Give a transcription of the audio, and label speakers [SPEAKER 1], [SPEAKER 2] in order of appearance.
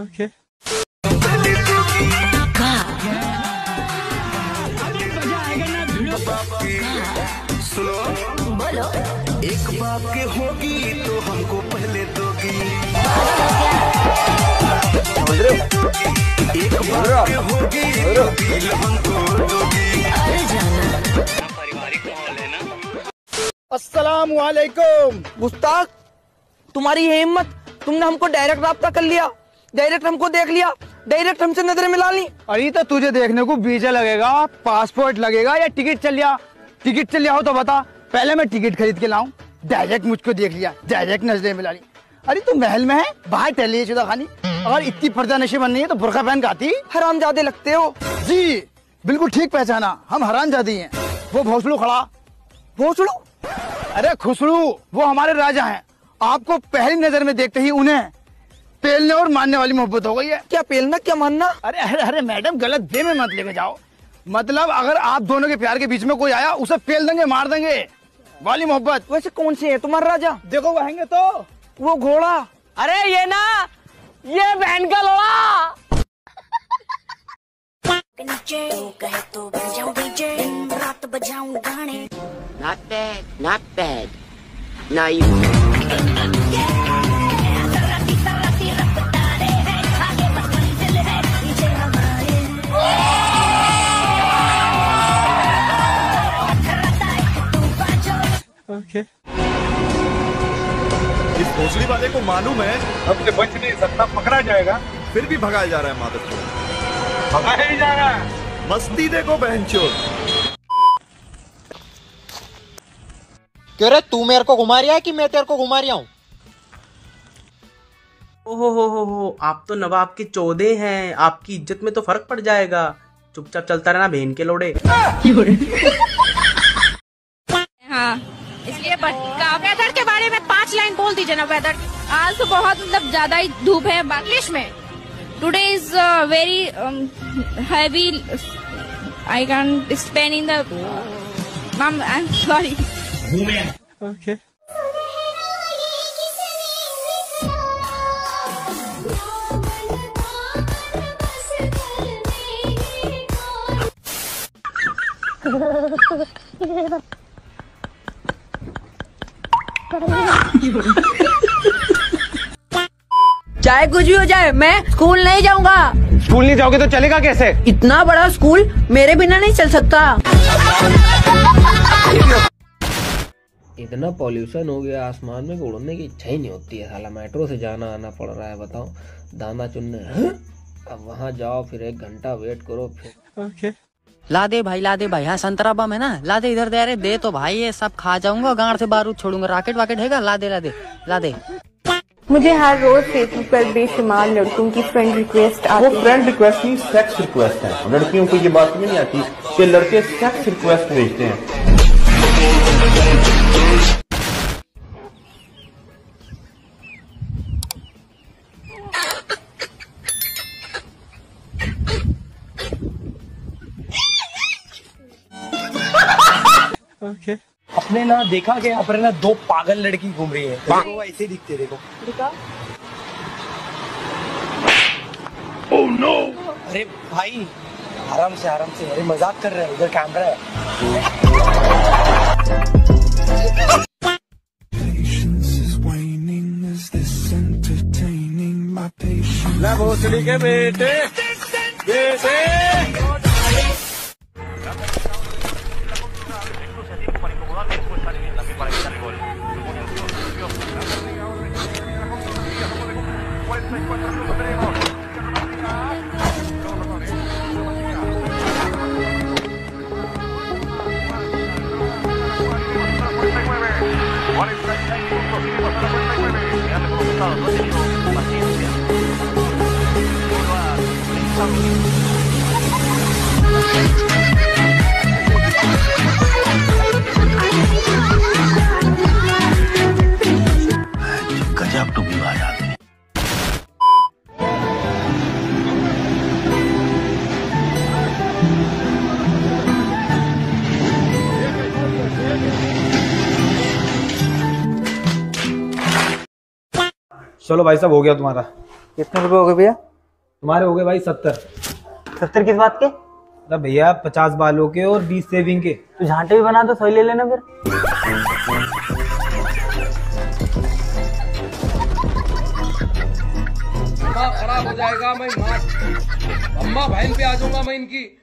[SPEAKER 1] Okay.
[SPEAKER 2] सुनो बोलो। एक बाप के होगी तो हमको पहले दोगी। एक बाप के होगी तो दिल हमको दोगी।
[SPEAKER 3] अस्सलाम वालेकुम
[SPEAKER 4] गुस्ताख तुम्हारी ये हिम्मत तुमने हमको डायरेक्ट रब्ता कर लिया। डायरेक्ट हमको देख लिया। डायरेक्ट हमसे नज़रें मिला ली
[SPEAKER 3] अरे तो तुझे देखने को वीज़ा लगेगा पासपोर्ट लगेगा या टिकट चल लिया टिकट चल लिया हो तो बता पहले मैं टिकट खरीद के लाऊं। डायरेक्ट मुझको देख लिया डायरेक्ट नज़रें मिला ली अरे तू महल में है बाहर टहल रही शुदा खानी। अगर इतनी पर्दा नशे बननी है तो बुरखा पहन आती।
[SPEAKER 4] हराम ज़्यादा लगते हो।
[SPEAKER 3] जी बिल्कुल ठीक पहचाना। हम हरान जाती हैं। वो भोसलू खड़ा।
[SPEAKER 4] भोसड़ो?
[SPEAKER 3] अरे खुसड़ू वो हमारे राजा हैं। आपको पहली नज़र में देखते ही उन्हें पेलने और मानने वाली मोहब्बत हो गई है।
[SPEAKER 4] क्या पेलना क्या मानना?
[SPEAKER 3] अरे अरे अरे मैडम गलत वे में मत लेके जाओ। मतलब अगर आप दोनों के प्यार के बीच में कोई आया उसे पेल देंगे मार देंगे। वाली मोहब्बत।
[SPEAKER 4] वैसे कौन सी है? तुम्हारा राजा?
[SPEAKER 3] देखो वहेंगे तो।
[SPEAKER 4] वो घोड़ा।
[SPEAKER 5] अरे ये ना ये बहन का लोड़ा
[SPEAKER 6] तो
[SPEAKER 7] Not bad, not bad. Now you.
[SPEAKER 1] Okay.
[SPEAKER 8] इस भोसड़ी वाले को मालूम है।
[SPEAKER 9] हमसे बच नहीं सकता पकड़ा जाएगा।
[SPEAKER 8] फिर भी भगाया जा रहा है मादक चोर।
[SPEAKER 9] भगाया ही जा रहा है।
[SPEAKER 8] मस्ती देखो बहन चोर।
[SPEAKER 10] क्यों रे तू मेरे को घुमा रिया है कि मैं तेरे को घुमा रिया हूँ?
[SPEAKER 5] ओहो हो हो हो आप तो नवाब के चौदे हैं। आपकी इज़्ज़त में तो फ़र्क पड़ जाएगा। चुपचाप चलता रहना बहन के लोड़े।
[SPEAKER 11] इसलिए वेदर के बारे में पाँच लाइन बोल दीजिए ना वेदर आज तो बहुत मतलब ज़्यादा ही धूप है इंग्लिश में। Today is very heavy I can spend in the ma'am I am sorry
[SPEAKER 1] Okay.
[SPEAKER 4] चाहे कुछ भी हो जाए मैं स्कूल नहीं जाऊँगा।
[SPEAKER 3] स्कूल नहीं जाओगे तो चलेगा कैसे?
[SPEAKER 4] इतना बड़ा स्कूल मेरे बिना नहीं चल सकता।
[SPEAKER 5] इतना पॉल्यूशन हो गया आसमान में उड़ने की इच्छा ही नहीं होती है। साला मेट्रो से जाना आना पड़ रहा है बताओ। दाना चुनने अब वहाँ जाओ फिर एक घंटा वेट करो फिर
[SPEAKER 1] Okay.
[SPEAKER 7] ला दे भाई ला दे भाई हाँ संतरा बम है ना? ला दे इधर दे अरे दे तो भाई ये सब खा जाऊँगा गांड से बारूद छोड़ूँगा राकेट वाकेट है ला दे ला दे ला दे
[SPEAKER 11] मुझे हर रोज फेसबुक पर बेशुमार लड़कों की फ्रेंड रिक्वेस्ट आती
[SPEAKER 9] वो फ्रेंड रिक्वेस्ट नहीं सेक्स रिक्वेस्ट है। लड़कियों को ये बात नहीं आती कि लड़के सेक्स रिक्वेस्ट भेजते हैं।
[SPEAKER 1] Okay.
[SPEAKER 3] अपने ना देखा कि यहाँ पर ना दो पागल लड़की घूम रही है। देखो वो ऐसे दिखते देखो। oh, no! अरे भाई आराम से आराम से। अरे मज़ाक कर रहे हैं उधर कैमरा है।
[SPEAKER 9] भोसड़ी के बेटे। बेटे।
[SPEAKER 2] गजब टुकी आ जाती
[SPEAKER 9] चलो भाई साहब हो गया तुम्हारा।
[SPEAKER 3] कितने रुपए हो गए भैया?
[SPEAKER 12] तुम्हारे हो गए भाई सत्तर।
[SPEAKER 13] सत्तर किस बात के?
[SPEAKER 12] मतलब भैया पचास बालों के और बीस सेविंग के।
[SPEAKER 13] तो झांटे भी बना दो सही ले लेना फिर।
[SPEAKER 14] खराब हो जाएगा मैं मार अम्मा बहन पे आ जाऊँगा मैं इनकी।